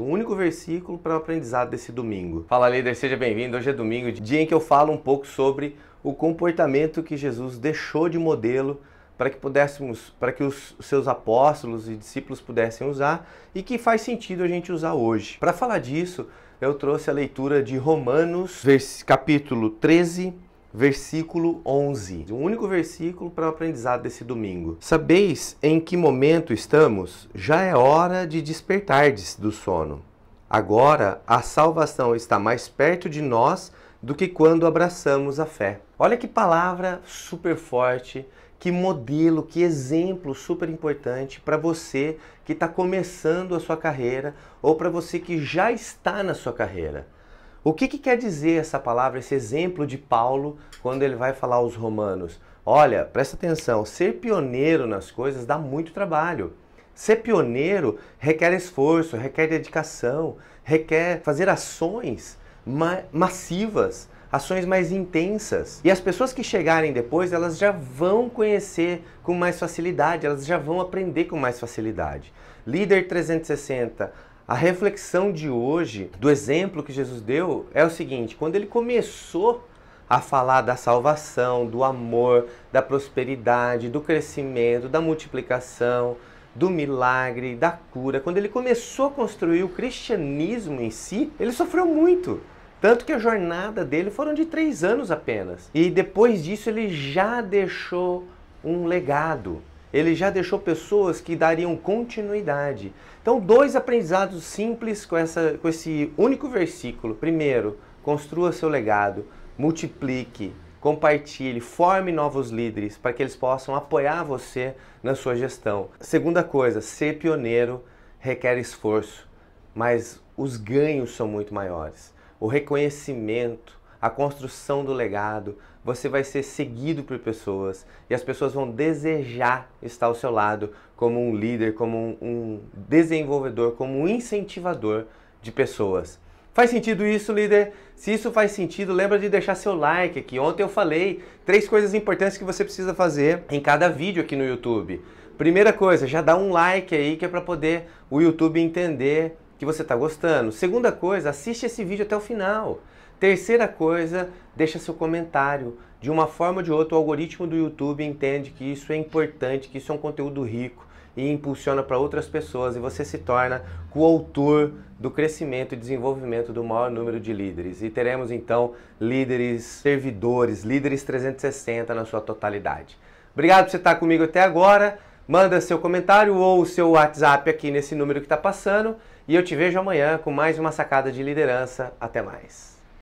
Um único versículo para o aprendizado desse domingo. Fala líder, seja bem-vindo. Hoje é domingo, dia em que eu falo um pouco sobre o comportamento que Jesus deixou de modelo para que pudéssemos, para que os seus apóstolos e discípulos pudessem usar e que faz sentido a gente usar hoje. Para falar disso, eu trouxe a leitura de Romanos, capítulo 13, versículo 11. Um único versículo para o aprendizado desse domingo. Sabeis em que momento estamos? Já é hora de despertardes do sono. Agora a salvação está mais perto de nós do que quando abraçamos a fé. Olha que palavra super forte, que modelo, que exemplo super importante para você que está começando a sua carreira ou para você que já está na sua carreira. O que, que quer dizer essa palavra, esse exemplo de Paulo, quando ele vai falar aos romanos? Olha, presta atenção, ser pioneiro nas coisas dá muito trabalho. Ser pioneiro requer esforço, requer dedicação, requer fazer ações ma massivas, ações mais intensas. E as pessoas que chegarem depois, elas já vão conhecer com mais facilidade, elas já vão aprender com mais facilidade. Líder 360, a reflexão de hoje, do exemplo que Jesus deu, é o seguinte: quando ele começou a falar da salvação, do amor, da prosperidade, do crescimento, da multiplicação, do milagre, da cura, quando ele começou a construir o cristianismo em si, ele sofreu muito. Tanto que a jornada dele foram de três anos apenas. E depois disso ele já deixou um legado ele já deixou pessoas que dariam continuidade. Então, dois aprendizados simples com, essa, com esse único versículo. Primeiro, construa seu legado, multiplique, compartilhe, forme novos líderes para que eles possam apoiar você na sua gestão. Segunda coisa, ser pioneiro requer esforço, mas os ganhos são muito maiores. O reconhecimento, a construção do legado, você vai ser seguido por pessoas e as pessoas vão desejar estar ao seu lado como um líder, como um, um desenvolvedor, como um incentivador de pessoas. Faz sentido isso, líder? Se isso faz sentido, lembra de deixar seu like aqui. Ontem eu falei três coisas importantes que você precisa fazer em cada vídeo aqui no YouTube. Primeira coisa, já dá um like aí que é para poder o YouTube entender que você está gostando. Segunda coisa, assiste esse vídeo até o final. Terceira coisa, deixa seu comentário. De uma forma ou de outra, o algoritmo do YouTube entende que isso é importante, que isso é um conteúdo rico e impulsiona para outras pessoas e você se torna coautor do crescimento e desenvolvimento do maior número de líderes. E teremos então líderes servidores, líderes 360 na sua totalidade. Obrigado por você estar comigo até agora. Manda seu comentário ou o seu WhatsApp aqui nesse número que está passando e eu te vejo amanhã com mais uma sacada de liderança. Até mais.